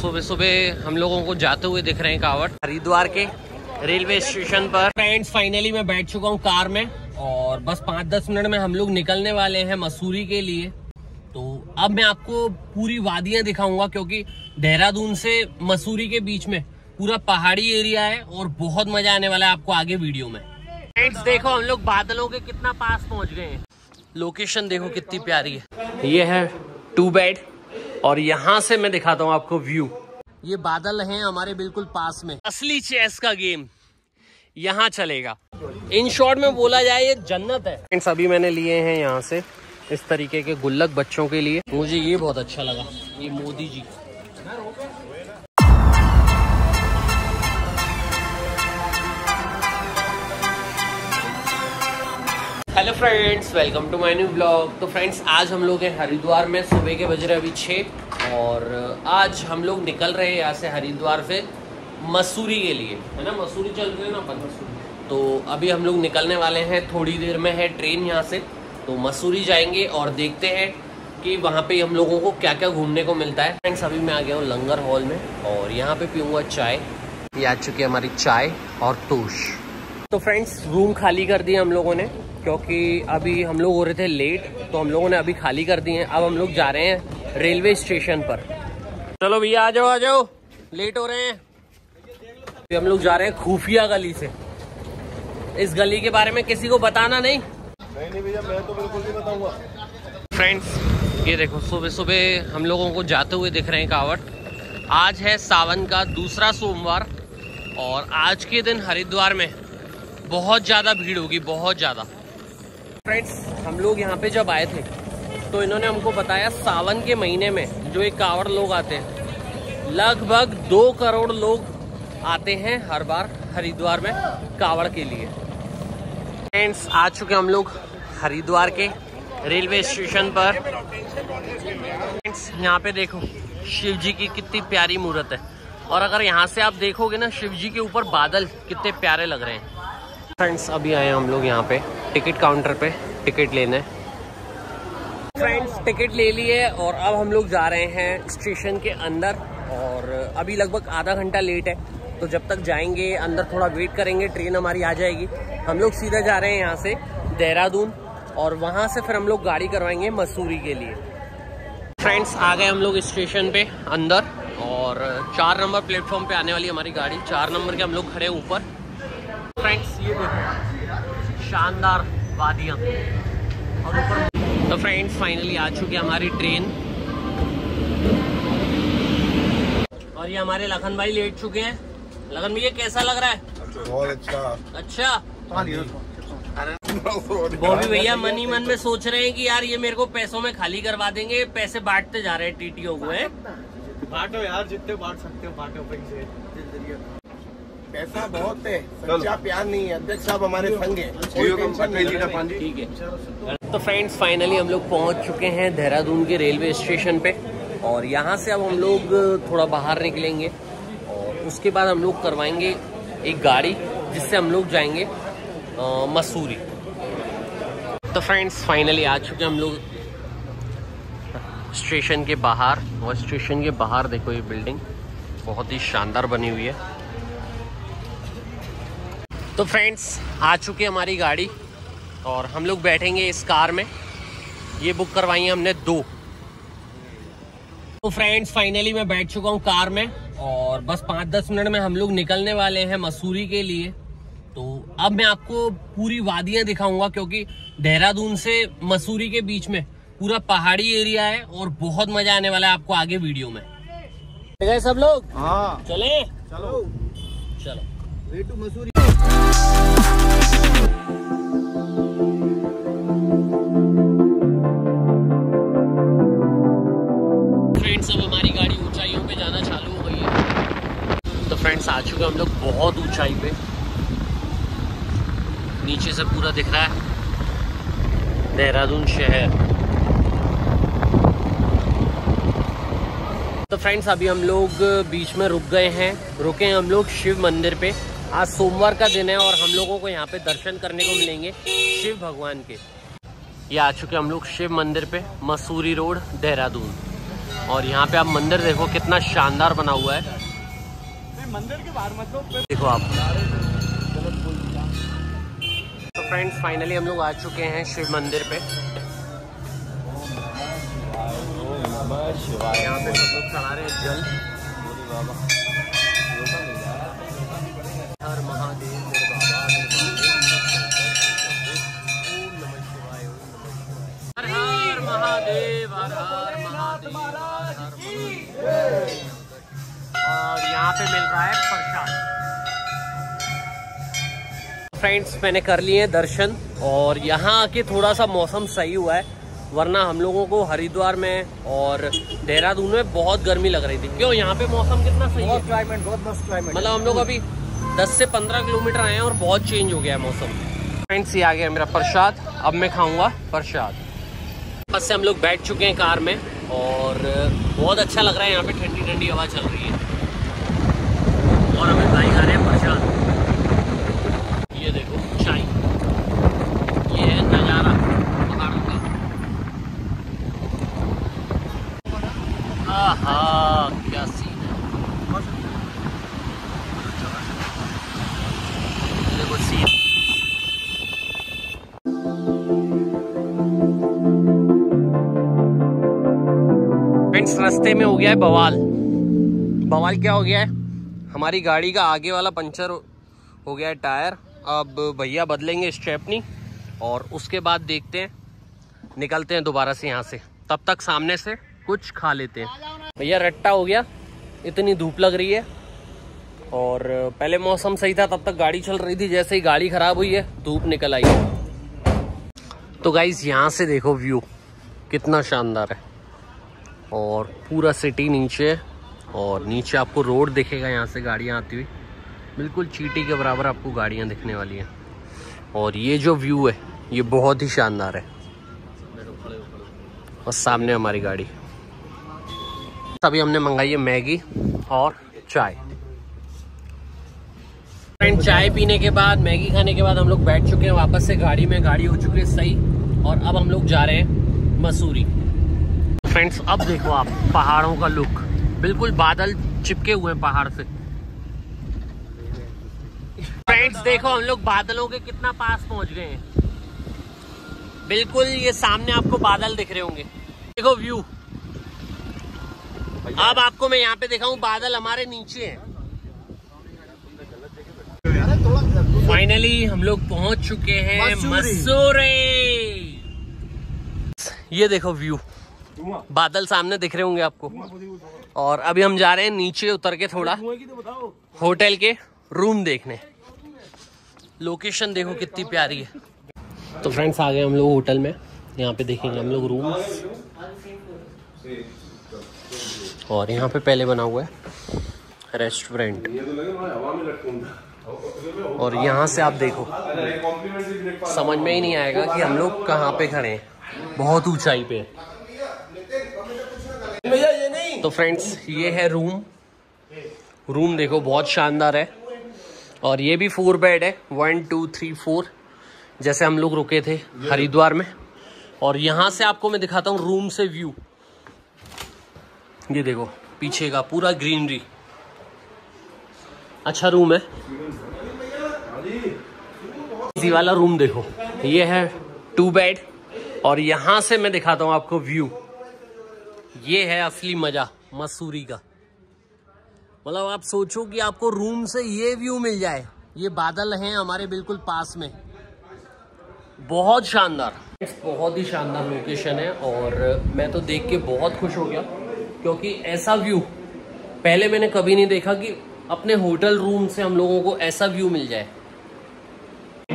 सुबह सुबह हम लोगों को जाते हुए दिख रहे हैं कावट हरिद्वार के रेलवे स्टेशन पर। फ्रेंड्स फाइनली मैं बैठ चुका हूँ कार में और बस पाँच दस मिनट में हम लोग निकलने वाले हैं मसूरी के लिए। तो अब मैं आपको पूरी वादियाँ दिखाऊँगा क्योंकि देहरादून से मसूरी के बीच में पूरा पहाड़ी एरिया है और बहुत मज़ा आने वाला है आपको आगे वीडियो में। फ्रेंड्स देखो हम लोग बादलों के कितना पास पहुँच गए हैं। लोकेशन देखो कितनी प्यारी है। ये है टू बेड। और यहाँ से मैं दिखाता हूँ आपको व्यू ये बादल हैं हमारे बिल्कुल पास में। असली चेस का गेम यहाँ चलेगा। इन शॉर्ट में बोला जाए ये जन्नत है। सभी मैंने लिए हैं यहाँ से इस तरीके के गुल्लक बच्चों के लिए। मुझे ये बहुत अच्छा लगा ये Modi ji. Friends welcome to my new blog तो फ्रेंड्स आज हम लोग हैं हरिद्वार में, सुबह के बज रहे अभी छः और आज हम लोग निकल रहे हैं यहाँ से हरिद्वार से मसूरी के लिए। है ना? मसूरी चल रहे हैं ना? अपन तो अभी हम लोग निकलने वाले हैं। थोड़ी देर में है ट्रेन यहाँ से। तो मसूरी जाएँगे और देखते हैं कि वहाँ पे हम लोगों को क्या क्या घूमने को मिलता है। फ्रेंड्स अभी मैं आ गया हूँ लंगर हॉल में। और यहाँ पे पीऊँगा चाय। ये आ चुकी है हमारी चाय और टोश तो फ्रेंड्स रूम खाली कर दिए हम लोगों ने। क्योंकि अभी हम लोग हो रहे थे लेट तो हम लोगों ने अभी खाली कर दिए हैं। अब हम लोग जा रहे हैं रेलवे स्टेशन पर। चलो भैया आ जाओ आ जाओ। लेट हो रहे हैं। अभी हम लोग जा रहे हैं खुफिया गली से। इस गली के बारे में किसी को बताना नहीं? नहीं नहीं भैया मैं तो बिल्कुल नहीं बताऊँगा। फ्रेंड्स ये देखो सुबह सुबह हम लोगों को जाते हुए दिख रहे हैं कावट आज है सावन का दूसरा सोमवार और आज के दिन हरिद्वार में बहुत ज़्यादा भीड़ होगी बहुत ज़्यादा। फ्रेंड्स हम लोग यहाँ पे जब आए थे तो इन्होंने हमको बताया सावन के महीने में जो एक कावड़ लोग आते हैं, लगभग दो करोड़ लोग आते हैं हर बार हरिद्वार में कावड़ के लिए। फ्रेंड्स आ चुके हम लोग हरिद्वार के रेलवे स्टेशन पर। फ्रेंड्स यहाँ पे देखो शिव जी की कितनी प्यारी मूर्त है। और अगर यहाँ से आप देखोगे ना शिव जी के ऊपर बादल कितने प्यारे लग रहे हैं। फ्रेंड्स अभी आए हम लोग यहाँ पे, टिकट काउंटर पे। टिकट लेना है। फ्रेंड्स टिकट ले लिए और अब हम लोग जा रहे हैं स्टेशन के अंदर और अभी लगभग आधा घंटा लेट है। तो जब तक जाएँगे, अंदर थोड़ा वेट करेंगे ट्रेन हमारी आ जाएगी। हम लोग सीधा जा रहे हैं यहाँ से देहरादून और वहाँ से फिर हम लोग गाड़ी करवाएँगे मसूरी के लिए। फ्रेंड्स आ गए हम लोग स्टेशन पे अंदर और चार नंबर प्लेटफॉर्म पे आने वाली हमारी गाड़ी। चार नंबर के हम लोग खड़े ऊपर। फ्रेंड्स ये देखो, शानदार। वादियाँ और ऊपर तो फ्रेंड्स फाइनली आ चुकी है हमारी ट्रेन और ये हमारे लखन भाई लेट चुके हैं। लखन भैया कैसा लग रहा है? बहुत अच्छा। अच्छा? बॉबी भैया मन ही मन में सोच रहे हैं कि यार ये मेरे को पैसों में खाली करवा देंगे पैसे बांटते जा रहे हैं टीटीओ को है। बांटो यार जितने बांट सकते हो बांटो पैसे पैसा बहुत है सच्चा प्यार नहीं है। अध्यक्ष साहब हमारे संग है। है। तो फ्रेंड्स फाइनली हम लोग पहुँच चुके हैं देहरादून के रेलवे स्टेशन पे। और यहाँ से अब हम लोग थोड़ा बाहर निकलेंगे। और उसके बाद हम लोग करवाएँगे एक गाड़ी जिससे हम लोग जाएँगे मसूरी। तो फ्रेंड्स फाइनली आ चुके हम लोग स्टेशन के बाहर। और स्टेशन के बाहर देखो ये बिल्डिंग बहुत ही शानदार बनी हुई है। तो फ्रेंड्स आ चुकी हमारी गाड़ी और हम लोग बैठेंगे इस कार में। ये बुक करवाई है हमने दो। तो फ्रेंड्स फाइनली मैं बैठ चुका हूँ कार में और बस पाँच दस मिनट में हम लोग निकलने वाले हैं मसूरी के लिए। तो अब मैं आपको पूरी वादियाँ दिखाऊँगा क्योंकि देहरादून से मसूरी के बीच में पूरा पहाड़ी एरिया है और बहुत मज़ा आने वाला है आपको आगे वीडियो में। गए सब लोग? हाँ। चले? चलो। चलो। वे टू मसूरी फ्रेंड्स तो आ चुके हम लोग बहुत ऊंचाई पे। नीचे से पूरा दिख रहा है। देहरादून शहर। तो फ्रेंड्स अभी हम लोग बीच में रुक गए हैं। रुके हैं हम लोग शिव मंदिर पे। आज सोमवार का दिन है और हम लोगों को यहाँ पे दर्शन करने को मिलेंगे शिव भगवान के। ये आ चुके हम लोग शिव मंदिर पे मसूरी रोड देहरादून। और यहाँ पे आप मंदिर देखो कितना शानदार बना हुआ है। मंदिर के बाहर मतलब देखो आप। तो फ्रेंड्स फाइनली हम लोग आ चुके हैं शिव मंदिर पे। यहाँ पे सब लोग चढ़ा रहे हैं जल। है फ्रेंड्स मैंने कर लिए हैं दर्शन और यहाँ आके थोड़ा सा मौसम सही हुआ है वरना हम लोगों को हरिद्वार में और देहरादून में बहुत गर्मी लग रही थी क्यों यहाँ पे मौसम कितना सही है बहुत क्लाइमेट बहुत मस्त क्लाइमेट मतलब हम लोग अभी 10 से 15 किलोमीटर आए हैं और बहुत चेंज हो गया है मौसम। फ्रेंड्स ये आ गया मेरा प्रसाद अब मैं खाऊँगा प्रसाद बस से हम लोग बैठ चुके हैं कार में और बहुत अच्छा लग रहा है, यहाँ पे ठंडी ठंडी हवा चल रही है। रास्ते में हो गया है बवाल। बवाल क्या हो गया है? हमारी गाड़ी का आगे वाला पंचर हो गया है टायर। अब भैया बदलेंगे स्टेपनी और उसके बाद देखते हैं। निकलते हैं दोबारा से यहाँ से। तब तक सामने से कुछ खा लेते हैं। भैया, रट्टा हो गया। इतनी धूप लग रही है। और पहले मौसम सही था, तब तक गाड़ी चल रही थी। जैसे ही गाड़ी खराब हुई है, धूप निकल आई। है तो गाइज़ यहाँ से देखो व्यू कितना शानदार है। और पूरा सिटी नीचे और नीचे आपको रोड दिखेगा यहाँ से गाड़ियाँ आती हुई। बिल्कुल चीटी के बराबर आपको गाड़ियाँ दिखने वाली हैं। और ये जो व्यू है, ये बहुत ही शानदार है। और सामने हमारी गाड़ी। अभी हमने मंगाई है मैगी और चाय। फ्रेंड चाय पीने के बाद, मैगी खाने के बाद हम लोग बैठ चुके हैं वापस से गाड़ी में। गाड़ी हो चुकी है सही। और अब हम लोग जा रहे हैं मसूरी। फ्रेंड्स अब देखो आप पहाड़ों का लुक बिल्कुल बादल चिपके हुए हैं पहाड़ से। फ्रेंड्स देखो हम लोग बादलों के कितना पास पहुँच गए हैं। बिल्कुल ये सामने आपको बादल दिख रहे होंगे। देखो व्यू अब आपको मैं यहाँ पे दिखाऊँ बादल हमारे नीचे हैं। फाइनली हम लोग पहुँच चुके हैं मसूरी। मसूरी। ये देखो व्यू बादल सामने दिख रहे होंगे आपको। और अभी हम जा रहे हैं नीचे उतर के थोड़ा होटल के रूम देखने। लोकेशन देखो कितनी प्यारी है। तो फ्रेंड्स आ गए हम लोग होटल में। यहाँ पे देखेंगे हम लोग रूम और यहाँ पे पहले बना हुआ है रेस्टोरेंट और यहाँ से आप देखो। समझ में ही नहीं आएगा कि हम लोग कहाँ पे खड़े हैं। बहुत ऊंचाई पे। है तो फ्रेंड्स ये है रूम रूम देखो बहुत शानदार है. और ये भी फोर बेड है. वन टू थ्री फोर जैसे हम लोग रुके थे हरिद्वार में. और यहाँ से आपको मैं दिखाता हूँ रूम से व्यू ये देखो पीछे का पूरा ग्रीनरी अच्छा रूम है. इसी वाला रूम देखो. ये है टू बेड और यहाँ से मैं दिखाता हूँ आपको व्यू ये है असली मज़ा, मसूरी का। मतलब आप सोचो कि आपको रूम से ये व्यू मिल जाए। ये बादल हैं हमारे बिल्कुल पास में। बहुत शानदार। बहुत ही शानदार लोकेशन है और मैं तो देख के बहुत खुश हो गया, क्योंकि ऐसा व्यू पहले मैंने कभी नहीं देखा कि अपने होटल रूम से हम लोगों को ऐसा व्यू मिल जाए।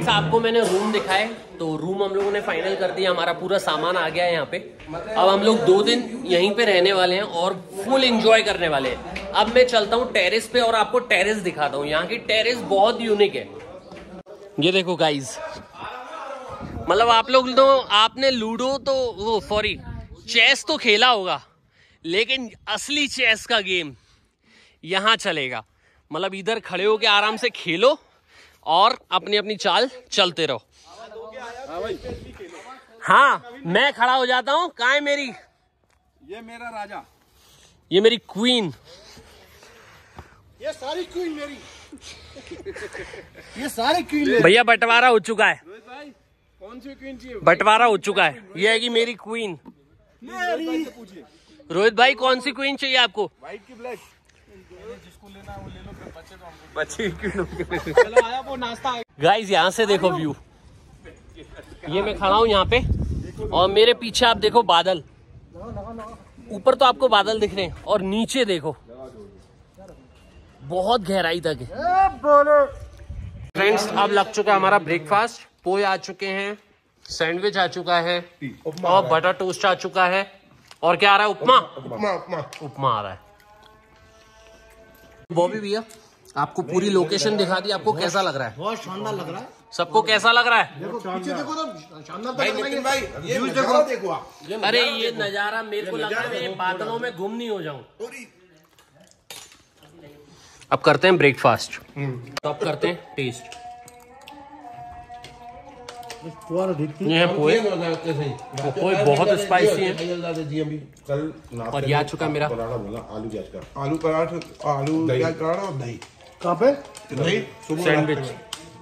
आपको मैंने रूम दिखाए तो रूम हम लोगों ने फाइनल कर दिया, हमारा पूरा सामान आ गया है यहाँ पे। अब हम लोग दो दिन यहीं पे रहने वाले हैं और फुल एंजॉय करने वाले हैं। अब मैं चलता हूँ टेरेस पे और आपको टेरेस दिखाता हूँ। यहाँ की टेरेस बहुत यूनिक है। ये देखो गाइज़ मतलब आप लोग तो आपने लूडो तो वो सॉरी चेस तो खेला होगा, लेकिन असली चेस का गेम यहाँ चलेगा। मतलब इधर खड़े होके आराम से खेलो और अपनी अपनी चाल चलते रहो। हाँ मैं खड़ा हो जाता हूँ। कहा है मेरी? ये मेरा राजा। ये मेरी क्वीन ये सारी क्वीन मेरी। ये सारी क्वीन भैया बंटवारा हो चुका है। कौन सी क्वीन चाहिए? बंटवारा हो चुका है। ये है कि मेरी क्वीन मेरी रोहित भाई कौन सी क्वीन चाहिए आपको? व्हाइट की ब्लैक जिसको लेना वो ले लो बच्ची चलो आया वो नाश्ता। गाइस यहाँ से देखो व्यू ये मैं खड़ा हूँ यहाँ पे और मेरे पीछे आप देखो बादल। ऊपर तो आपको बादल दिख रहे हैं और नीचे देखो। बहुत गहराई तक है। फ्रेंड्स अब लग चुका है हमारा ब्रेकफास्ट पोए आ चुके हैं सैंडविच आ चुका है और बटर टोस्ट आ चुका है। और क्या आ रहा है? उपमा। उपमा उपमा। उपमा आ रहा है। बॉबी भैया आपको पूरी लोकेशन दिखा दी आपको कैसा लग रहा है? बहुत शानदार लग रहा है। सबको कैसा लग रहा है? देखो पीछे देखो तो शानदार भाई तो नितिन भाई ये नज़ारा देखो। आप। अरे ये नज़ारा मेरे को लग रहा है बादलों में गुम नहीं हो जाऊँ। अब करते हैं ब्रेकफास्ट तो अब करते हैं टेस्ट ये है पोए तो पोए बहुत स्पाइसी है। और ये आ चुका मेरा। आलू प्याज का। आलू पराठा आलू प्याज पराठा और दही। कहाँ पे? दही। सुबह सैंडविच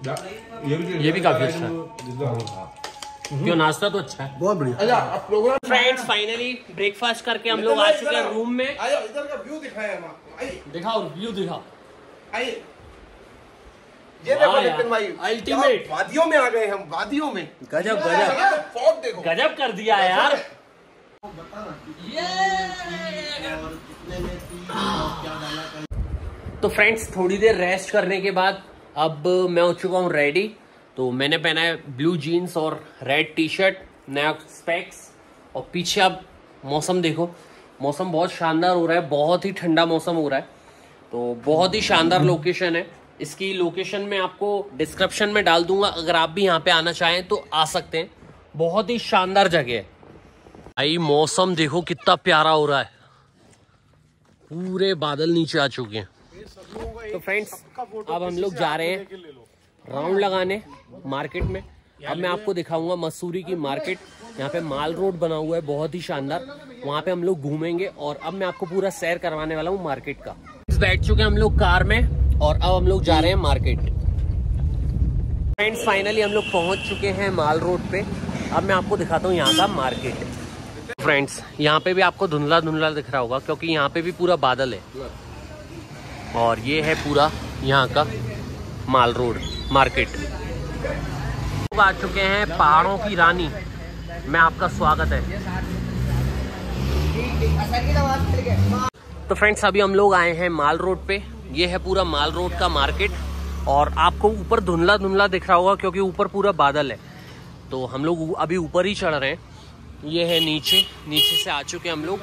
ये भी काफ़ी अच्छा है। क्यों नाश्ता तो अच्छा है। बहुत बढ़िया। अच्छा अब प्रोग्राम फ्रेंड्स फाइनली ब्रेकफास्ट करके हम लोग आ चुके हैं रूम में। इधर का व्यू दिखाया हम आपको। दिखाओ व्यू दिखाओ। आइए। ये देखो नितिन भाई। क्या वादियों में आ गए हम वादियों में। गजब देखो। गजब कर दिया यार। तो फ्रेंड्स थोड़ी देर रेस्ट करने के बाद अब मैं हो चुका हूँ रेडी तो मैंने पहना है ब्लू जीन्स और रेड टी शर्ट नया स्पेक्स और पीछे अब मौसम देखो। मौसम बहुत शानदार हो रहा है, बहुत ही ठंडा मौसम हो रहा है। तो बहुत ही शानदार लोकेशन है। इसकी लोकेशन मैं आपको डिस्क्रिप्शन में डाल दूँगा। अगर आप भी यहाँ पे आना चाहें तो आ सकते हैं। बहुत ही शानदार जगह है। भाई, मौसम देखो कितना प्यारा हो रहा है। पूरे बादल नीचे आ चुके हैं। तो फ्रेंड्स अब हम लोग जा रहे हैं राउंड लगाने मार्केट में। अब मैं आपको दिखाऊँगा मसूरी की मार्केट। यहाँ पे माल रोड बना हुआ है बहुत ही शानदार। वहाँ पे हम लोग घूमेंगे और अब मैं आपको पूरा सैर करवाने वाला हूँ मार्केट का। बैठ चुके हैं हम लोग कार में और अब हम लोग जा रहे हैं मार्केट। फ्रेंड्स फाइनली हम लोग पहुँच चुके हैं माल रोड पे। अब मैं आपको दिखाता हूँ यहाँ का मार्केट। फ्रेंड्स यहाँ पे भी आपको धुंधला धुंधला दिख रहा होगा क्योंकि यहाँ पे भी पूरा बादल है। और ये है पूरा यहाँ का माल रोड, मार्केट। लोग आ चुके हैं पहाड़ों की रानी। में आपका स्वागत है। तो फ्रेंड्स, अभी हम लोग आए हैं माल रोड पे। ये है पूरा माल रोड का मार्केट और आपको ऊपर धुंधला धुंधला दिख रहा होगा क्योंकि ऊपर पूरा बादल है। तो हम लोग अभी ऊपर ही चढ़ रहे हैं। ये है नीचे नीचे से आ चुके हैं हम लोग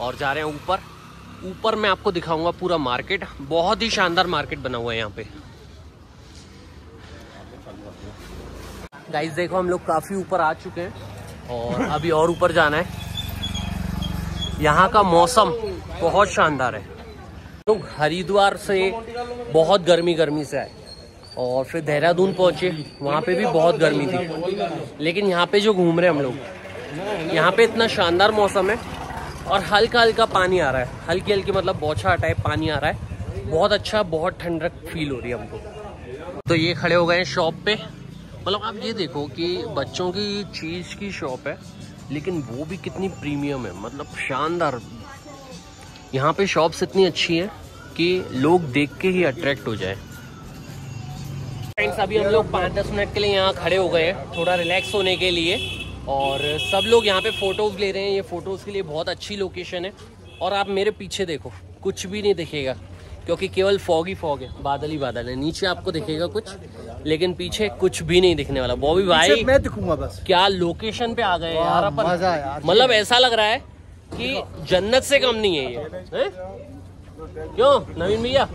और जा रहे हैं ऊपर। ऊपर मैं आपको दिखाऊँगा पूरा मार्केट। बहुत ही शानदार मार्केट बना हुआ है यहाँ पे। गाइस देखो, हम लोग काफ़ी ऊपर आ चुके हैं और अभी और ऊपर जाना है। यहाँ का मौसम बहुत शानदार है। लोग हरिद्वार से बहुत गर्मी गर्मी से आए और फिर देहरादून पहुँचे। वहाँ पे भी बहुत गर्मी थी। लेकिन यहाँ पे जो घूम रहे हम लोग, यहाँ पे इतना शानदार मौसम है। और हल्का हल्का पानी आ रहा है। हल्की हल्की मतलब बौछा टाइप पानी आ रहा है। बहुत अच्छा बहुत ठंडक फील हो रही है हमको। तो ये खड़े हो गए हैं शॉप पे। मतलब आप ये देखो कि बच्चों की चीज़ की शॉप है, लेकिन वो भी कितनी प्रीमियम है। मतलब शानदार। यहाँ पे शॉप्स इतनी अच्छी हैं कि लोग देख के ही अट्रैक्ट हो जाए। फ्रेंड्स अभी हम लोग पाँच दस मिनट के लिए यहाँ खड़े हो गए हैं, थोड़ा रिलैक्स होने के लिए। और सब लोग यहाँ पे फ़ोटोज़ ले रहे हैं। ये फ़ोटोज़ के लिए बहुत अच्छी लोकेशन है। और आप मेरे पीछे देखो कुछ भी नहीं दिखेगा क्योंकि केवल फॉग ही फॉग है बादल ही बादल है। नीचे आपको दिखेगा कुछ लेकिन पीछे कुछ भी नहीं दिखने वाला। बॉबी भाई मैं दिखूँगा बस। क्या लोकेशन पे आ गए यार अपन? मज़ा है यार। मतलब ऐसा लग रहा है कि जन्नत से कम नहीं है ये। हैं? क्यों? नवीन भैया?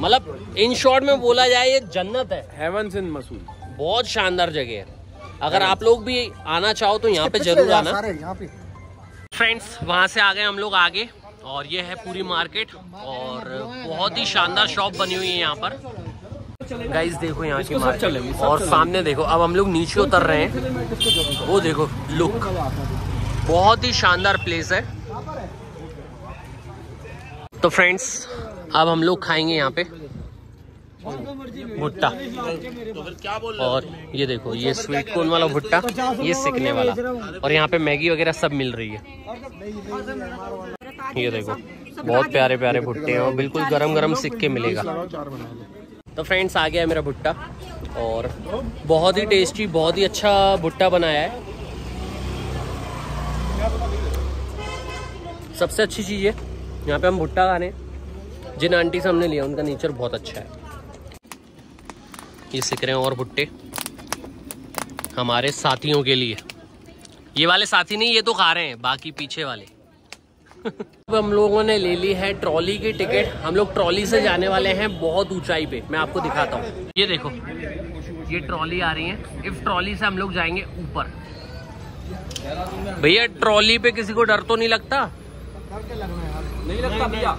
मतलब इन शॉर्ट में बोला जाए ये जन्नत है। हेवंस इन मसूरी बहुत शानदार जगह है। अगर आप लोग भी आना चाहो तो यहाँ पे ज़रूर आना। सारे यहाँ पे। फ्रेंड्स वहाँ से आ गए हम लोग आगे और ये है पूरी मार्केट और बहुत ही शानदार शॉप बनी हुई है यहाँ पर। गाइस देखो यहाँ की मार्केट और सामने देखो अब हम लोग नीचे उतर रहे हैं। वो देखो लुक बहुत ही शानदार प्लेस है। तो फ्रेंड्स अब हम लोग खाएँगे यहाँ पे। भुट्टा। और ये देखो, ये स्वीट कॉर्न वाला भुट्टा, ये सिकने वाला। और यहाँ पे मैगी वगैरह सब मिल रही है। ये देखो, बहुत प्यारे प्यारे भुट्टे हैं और बिल्कुल गरम गरम सिक के मिलेगा। तो फ्रेंड्स आ गया है मेरा भुट्टा और बहुत ही टेस्टी बहुत ही अच्छा भुट्टा बनाया है। सबसे अच्छी चीज़ है यहाँ पे हम भुट्टा खाने जिन आंटी से हमने लिया, उनका नेचर बहुत अच्छा है। ये सिक रहे हैं और भुट्टे। हमारे साथियों के लिए। ये वाले साथी नहीं ये तो खा रहे हैं बाकी पीछे वाले। अब हम लोगों ने ले ली है ट्रॉली की टिकट। हम लोग ट्रॉली से जाने वाले हैं बहुत ऊंचाई पे। मैं आपको दिखाता हूँ। ये देखो ये ट्रॉली आ रही है। इस ट्रॉली से हम लोग जाएँगे ऊपर। भैया ट्रॉली पे किसी को डर तो नहीं लगता? नहीं लगता भैया।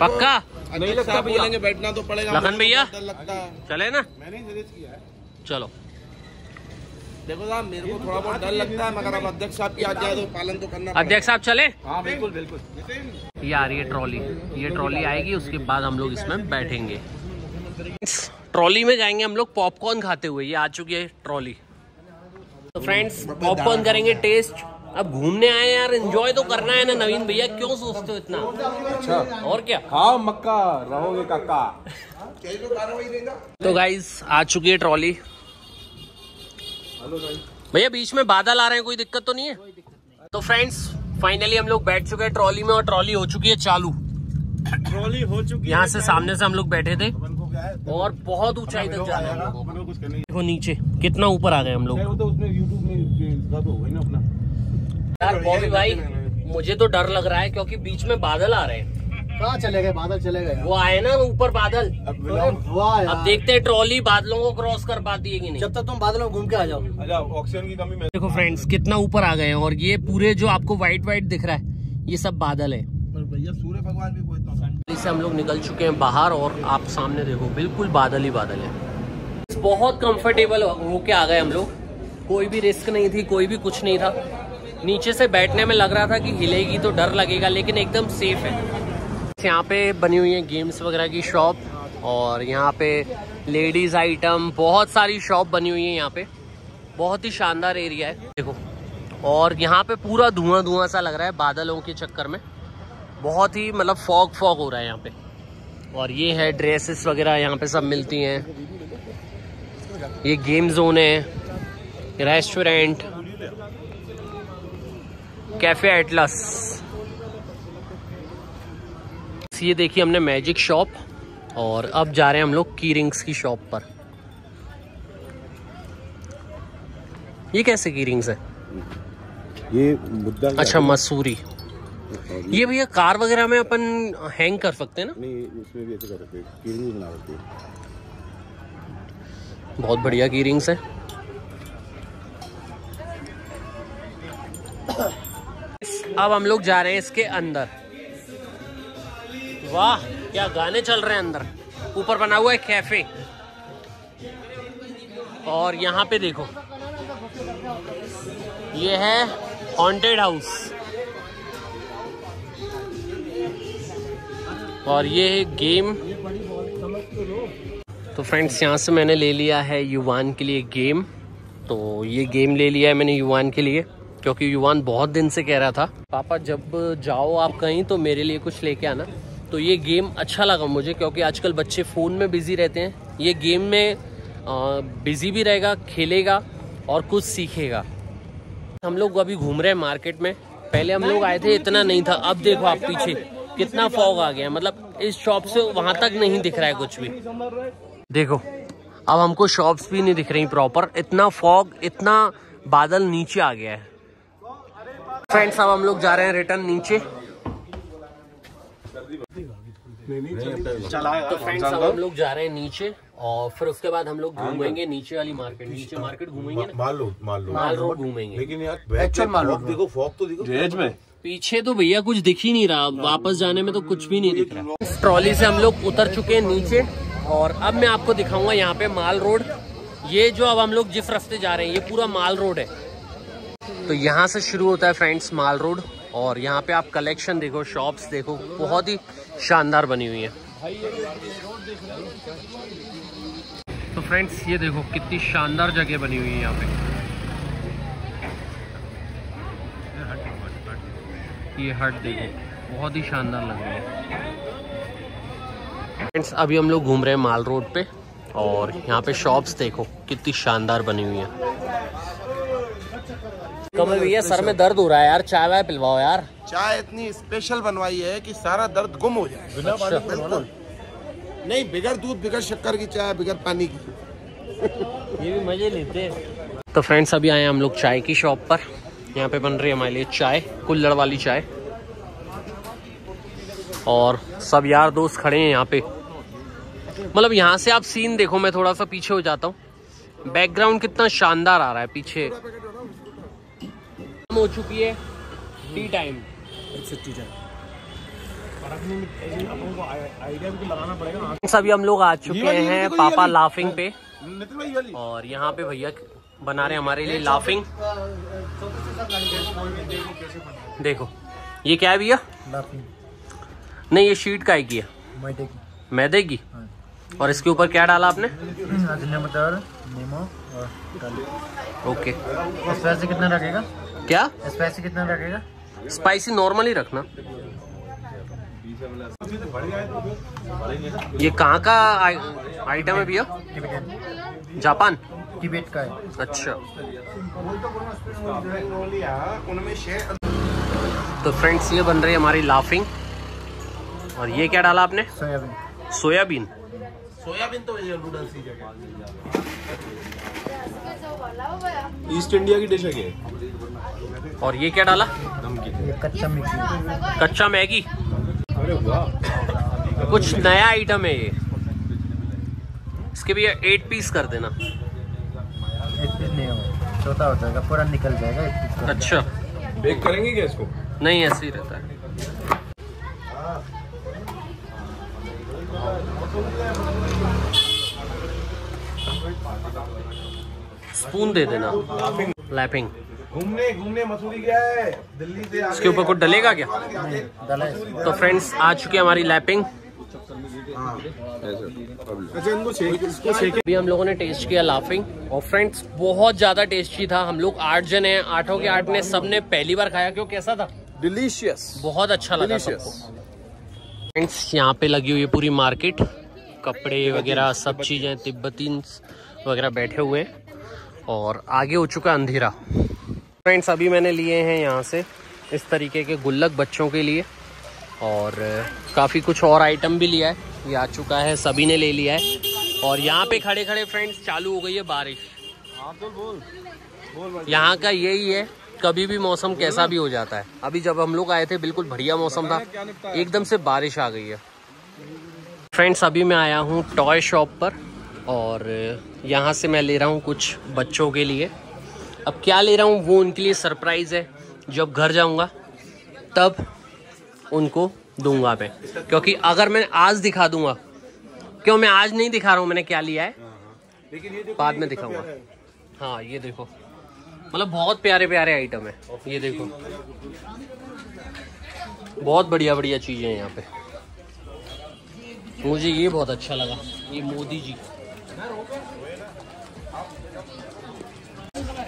पक्का? नहीं लगता भैया। बोलेंगे बैठना तो पड़ेगा लखन भैया? डर लगता है। चले ना? मैंने सजेस्ट किया है। चलो। देखो साहब मेरे को थोड़ा बहुत डर लगता है मगर अब अध्यक्ष साहब की आज्ञा है तो पालन तो करना अध्यक्ष साहब चले? हाँ बिल्कुल बिल्कुल। ये आ रही है ट्रॉली ये ट्रॉली आएगी उसके बाद हम लोग इसमें बैठेंगे। ट्रॉली में जाएँगे हम लोग पॉपकॉर्न खाते हुए ये आ चुकी है ट्रॉली। तो फ्रेंड्स पॉपकॉर्न करेंगे टेस्ट। अब घूमने आए यार एंजॉय तो करना है ना नवीन भैया क्यों सोचते हो इतना? अच्छा। और क्या? हाँ मक्का रहोगे काका। तो गाइज़ आ चुकी है ट्रॉली भैया बीच में बादल आ रहे हैं कोई दिक्कत तो नहीं है? तो फ्रेंड्स फाइनली हम लोग बैठ चुके हैं ट्रॉली में और ट्रॉली हो चुकी है चालू। ट्रॉली हो चुकी यहाँ से सामने से हम लोग बैठे थे। और बहुत ऊंचाई तक जा रहे हैं। देखो नीचे कितना ऊपर आ गए हम लोग। यार बॉबी भाई मुझे तो डर लग रहा है क्योंकि बीच में बादल आ रहे हैं। कहाँ चले गए? बादल चले गए वो आए ना ऊपर बादल। अब देखते हैं ट्रॉली बादलों को क्रॉस कर पाती है कि नहीं। जब तक तुम बादलों में घूम के आ जाओ। अच्छा ऑक्सीजन की कमी में देखो फ्रेंड्स कितना ऊपर आ गए हैं और ये पूरे जो आपको व्हाइट व्हाइट दिख रहा है ये सब बादल है। भैया सूर्य भगवान भी कोई इससे हम लोग निकल चुके हैं बाहर और आप सामने देखो बिल्कुल बादल ही बादल है। बहुत कंफर्टेबल होके आ गए हम लोग। कोई भी रिस्क नहीं थी कोई भी कुछ नहीं था। नीचे से बैठने में लग रहा था कि हिलेगी तो डर लगेगा, लेकिन एकदम सेफ़ है। यहाँ पे बनी हुई है गेम्स वगैरह की शॉप और यहाँ पे लेडीज़ आइटम बहुत सारी शॉप बनी हुई है यहाँ पे। बहुत ही शानदार एरिया है, देखो। और यहाँ पे पूरा धुआँ धुआँ सा लग रहा है बादलों के चक्कर में। बहुत ही मतलब फॉग फॉग हो रहा है यहाँ पे। और ये है ड्रेसेस वगैरह, यहाँ पे सब मिलती हैं। ये गेम जोन है रेस्टोरेंट कैफ़े एटलस। ये देखिए हमने मैजिक शॉप और अब जा रहे हैं हम लोग की रिंग्स की शॉप पर। ये कैसे की रिंग्स है? ये मुद्दा अच्छा मसूरी। ये भैया कार वगैरह में अपन हैंग कर सकते हैं ना? नहीं इसमें भी ऐसे कर सकते हैं। बना सकते हैं। बहुत बढ़िया की रिंग्स है। अब हम लोग जा रहे हैं इसके अंदर। वाह, क्या गाने चल रहे हैं अंदर। ऊपर बना हुआ है कैफ़े। और यहाँ पे देखो। ये है हॉन्टेड हाउस और ये है गेम तो फ्रेंड्स यहाँ से मैंने ले लिया है युवान के लिए गेम तो ये गेम ले लिया है मैंने युवान के लिए। क्योंकि युवान बहुत दिन से कह रहा था, पापा, जब जाओ आप कहीं तो मेरे लिए कुछ लेके आना। तो ये गेम अच्छा लगा मुझे, क्योंकि आजकल बच्चे फ़ोन में बिज़ी रहते हैं। ये गेम में बिज़ी भी रहेगा, खेलेगा और कुछ सीखेगा। हम लोग अभी घूम रहे हैं मार्केट में। पहले हम लोग आए थे, इतना नहीं था। अब देखो आप पीछे, कितना फॉग आ गया मतलब इस शॉप से वहाँ तक नहीं दिख रहा है कुछ भी। देखो, अब हमको शॉप्स भी नहीं दिख रही प्रॉपर। इतना फॉग, इतना बादल नीचे आ गया है। फ्रेंड्स अब हम लोग जा रहे हैं रिटर्न नीचे। तो फ्रेंड्स अब हम लोग जा रहे हैं नीचे और फिर उसके बाद हम लोग घूमेंगे नीचे वाली मार्केट नीचे मार्केट घूमेंगे ना? मान लो मान माल रोड घूमेंगे। लेकिन यार एक्चुअल मान लो देखो फॉग तो देखो। में? पीछे तो भैया कुछ दिख ही नहीं रहा। वापस जाने में तो कुछ भी नहीं दिख रहा। इस ट्रॉली से हम लोग उतर चुके हैं नीचे और अब मैं आपको दिखाऊँगा यहाँ पे माल रोड। ये जो अब हम लोग जिस रास्ते जा रहे हैं ये पूरा माल रोड है। तो यहाँ से शुरू होता है फ्रेंड्स माल रोड और यहाँ पे आप कलेक्शन देखो, शॉप्स देखो, बहुत ही शानदार बनी हुई है। तो फ्रेंड्स ये देखो कितनी शानदार जगह बनी हुई है यहाँ पे। ये हट देखो, बहुत ही शानदार लग रही है। फ्रेंड्स, अभी हम लोग घूम रहे हैं माल रोड पे और यहाँ पे शॉप्स देखो, कितनी शानदार बनी हुई है। कमल भैया सर में दर्द हो रहा है यार चाय वाय पिलवाओ यार। चाय इतनी स्पेशल बनवाई है कि सारा दर्द गुम हो जाए। अच्छा। बिल्कुल। नहीं बिगर दूध बिगर शक्कर की चाय बिगर पानी की। ये भी मज़े लेते हैं। तो फ्रेंड्स अभी आए हम लोग चाय की शॉप पर। यहाँ पे बन रही है हमारे लिए चाय कुल्लड़ वाली चाय। और सब यार दोस्त खड़े हैं यहाँ पे। मतलब यहाँ से आप सीन देखो मैं थोड़ा सा पीछे हो जाता हूँ। बैकग्राउंड कितना शानदार आ रहा है पीछे। हो चुकी है। टी टाइम अभी हम लोग आ चुके हैं पापा लाफिंग पे। नितिन भाई वाली। और यहाँ पे भैया बना रहे हमारे लिए लाफिंग देखो ये क्या है भैया? नहीं ये शीट का की है मैदे की। और इसके ऊपर क्या डाला आपने? मटर ओके कितना रखेगा? क्या? स्पाइसी कितना रखेगा स्पाइसी नॉर्मल ही रखना। ये कहाँ का आइटम है भैया? जापान। टिबेट का है। अच्छा। तो फ्रेंड्स ये बन रही है हमारी लाफिंग और ये क्या डाला आपने? सोयाबीन सोयाबीन सोयाबीन तो ये नूडल्स जगह। ईस्ट इंडिया की डिश है क्या और ये क्या डाला? ये कच्चा मिर्ची कच्चा मैगी। कुछ नया आइटम है ये। इसके भी एट पीस कर देना। एक पीस नहीं होगा। छोटा हो जाएगा पूरा निकल जाएगा एक पीस का। अच्छा। बेक करेंगे क्या इसको? नहीं ऐसे ही रहता है। स्पून दे देना। लैपिंग। घूमने घूमने मसूरी गया है। दिल्ली से इसके ऊपर कुछ डलेगा क्या? तो फ्रेंड्स आ चुकी है हमारी लैपिंग। अभी हम लोगों ने टेस्ट किया लाफिंग और फ्रेंड्स बहुत ज़्यादा टेस्टी था। हम लोग आठ जने हैं। आठों के आठ ने सबने पहली बार खाया। क्यों? कैसा था? डिलीशियस बहुत अच्छा लगा फ्रेंड्स यहाँ पे लगी हुई है पूरी मार्केट कपड़े वगैरह सब चीज़ें तिब्बतीन वगैरह बैठे हुए। हैं और आगे हो चुका अंधेरा। फ्रेंड्स अभी मैंने लिए हैं यहाँ से इस तरीके के गुल्लक बच्चों के लिए और काफ़ी कुछ और आइटम भी लिया है। ये आ चुका है सभी ने ले लिया है। और यहाँ पे खड़े खड़े फ्रेंड्स चालू हो गई है बारिश। यहाँ का यही है कभी भी मौसम कैसा भी हो जाता है। अभी जब हम लोग आए थे बिल्कुल बढ़िया मौसम था। एकदम से बारिश आ गई है। फ्रेंड्स अभी मैं आया हूँ टॉय शॉप पर और यहाँ से मैं ले रहा हूँ कुछ बच्चों के लिए। अब क्या ले रहा हूँ वो उनके लिए सरप्राइज़ है। जब घर जाऊँगा तब उनको दूँगा मैं। क्योंकि अगर मैं आज दिखा दूँगा क्यों मैं आज नहीं दिखा रहा हूँ मैंने क्या लिया है? लेकिन ये बाद में दिखाऊँगा। हाँ? ये देखो। मतलब बहुत प्यारे प्यारे आइटम है। ये देखो। बहुत बढ़िया बढ़िया चीज़ें हैं यहाँ पे। मुझे ये बहुत अच्छा लगा ये मोदी जी।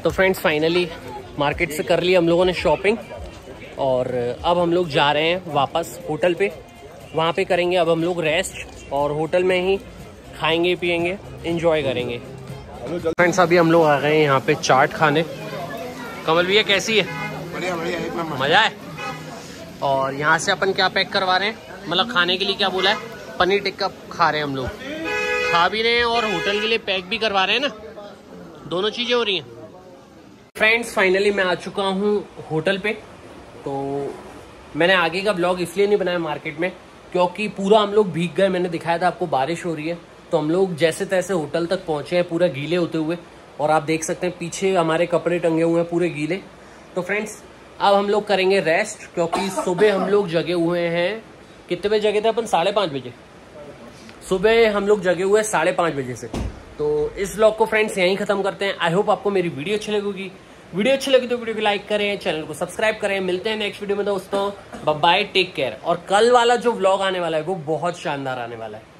तो फ्रेंड्स फाइनली मार्केट से कर ली हम लोगों ने शॉपिंग और अब हम लोग जा रहे हैं वापस होटल पे। वहाँ पे करेंगे अब हम लोग रेस्ट और होटल में ही खाएँगे पिएँगे इन्जॉय करेंगे। फ्रेंड्स अभी हम लोग आ गए हैं यहाँ पे चाट खाने। कमल भैया कैसी है? बढ़िया बढ़िया मज़ा है? और यहाँ से अपन क्या पैक करवा रहे हैं? मतलब खाने के लिए क्या बोला है? पनीर टिक्का खा रहे हैं हम लोग। खा भी रहे हैं और होटल के लिए पैक भी करवा रहे हैं ना? दोनों चीज़ें हो रही हैं। फ्रेंड्स फाइनली मैं आ चुका हूँ होटल पे। तो मैंने आगे का ब्लॉग इसलिए नहीं बनाया मार्केट में, क्योंकि पूरा हम लोग भीग गए। मैंने दिखाया था आपको बारिश हो रही है। तो हम लोग जैसे तैसे होटल तक पहुँचे हैं, पूरा गीले होते हुए। और आप देख सकते हैं, पीछे हमारे कपड़े टंगे हुए हैं पूरे गीले। तो फ्रेंड्स अब हम लोग करेंगे रेस्ट क्योंकि सुबह हम लोग जगे हुए हैं। कितने बजे जगे थे अपन? साढ़े पाँच बजे। सुबह हम लोग जगे हुए हैं साढ़े पाँच बजे से। तो इस ब्लॉग को फ्रेंड्स यहीं ख़त्म करते हैं। आई होप आपको मेरी वीडियो अच्छी लगेगी। वीडियो अच्छी लगी तो वीडियो को लाइक करें चैनल को सब्सक्राइब करें। मिलते हैं नेक्स्ट वीडियो में दोस्तों। बाय टेक केयर और कल वाला जो ब्लॉग आने वाला है, वो बहुत शानदार आने वाला है।